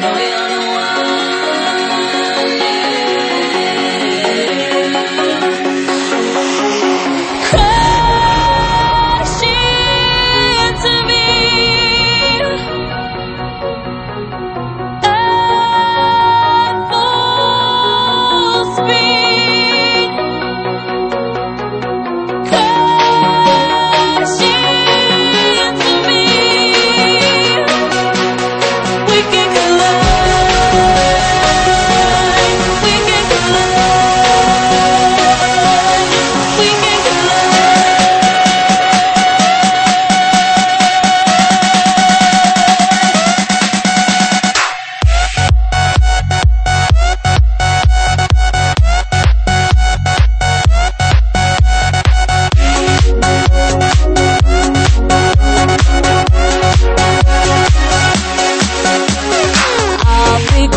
know you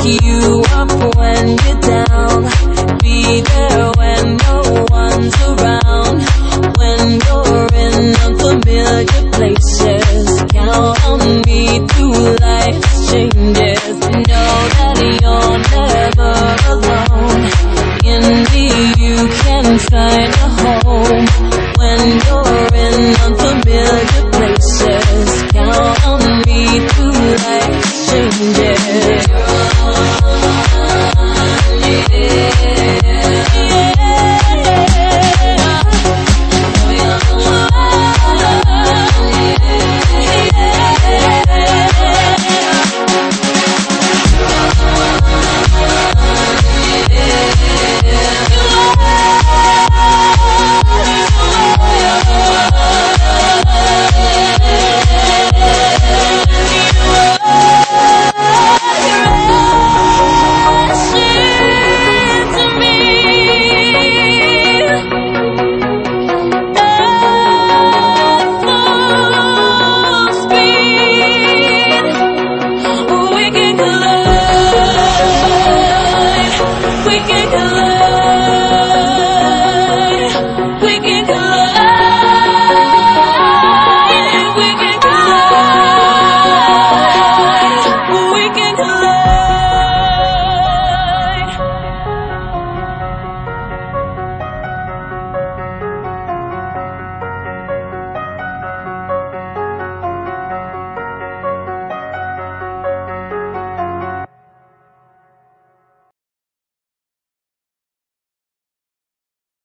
you up when you're down. Be there.